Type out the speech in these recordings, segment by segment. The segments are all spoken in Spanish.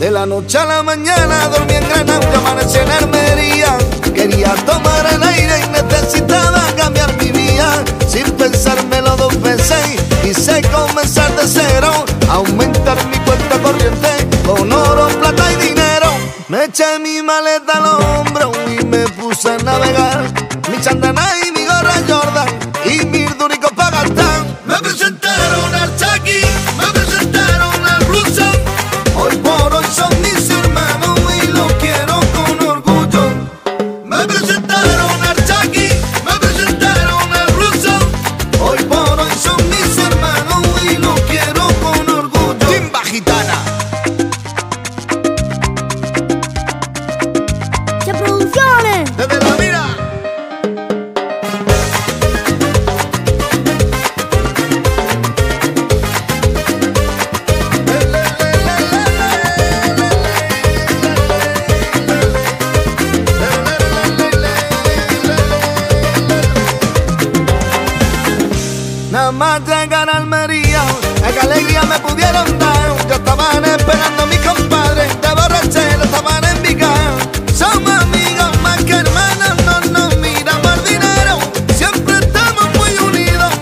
la noche a la mañana dormí en Granada, amanecí en Armería. Quería tomar el aire y necesitaba cambiar mi vida. Sin pensármelo dos veces, quise comenzar de cero. Aumentar mi cuenta corriente con oro, plata y dinero. Me eché mi maleta al hombro y me puse a navegar. Nada más llegar a Almería, a alegría me pudieron dar. Ya estaban esperando a mi compadre, de borrachera estaban en Vicar. Somos amigos más que hermanos, no nos miramos dinero. Siempre estamos muy unidos,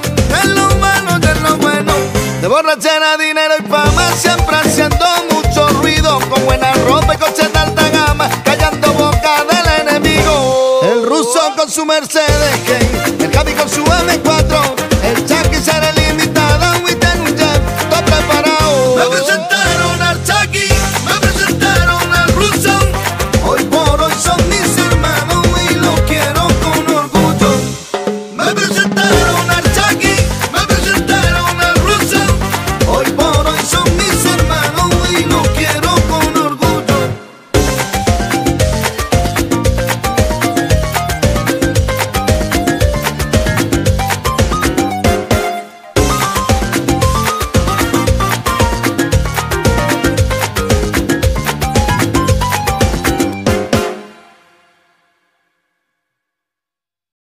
en lo malo y en lo bueno. De borrachera, dinero y fama, siempre haciendo mucho ruido. Con buena ropa y coches de alta gama, callando boca del enemigo. El ruso con su Mercedes, Ken, el Javi con su M4 pensar que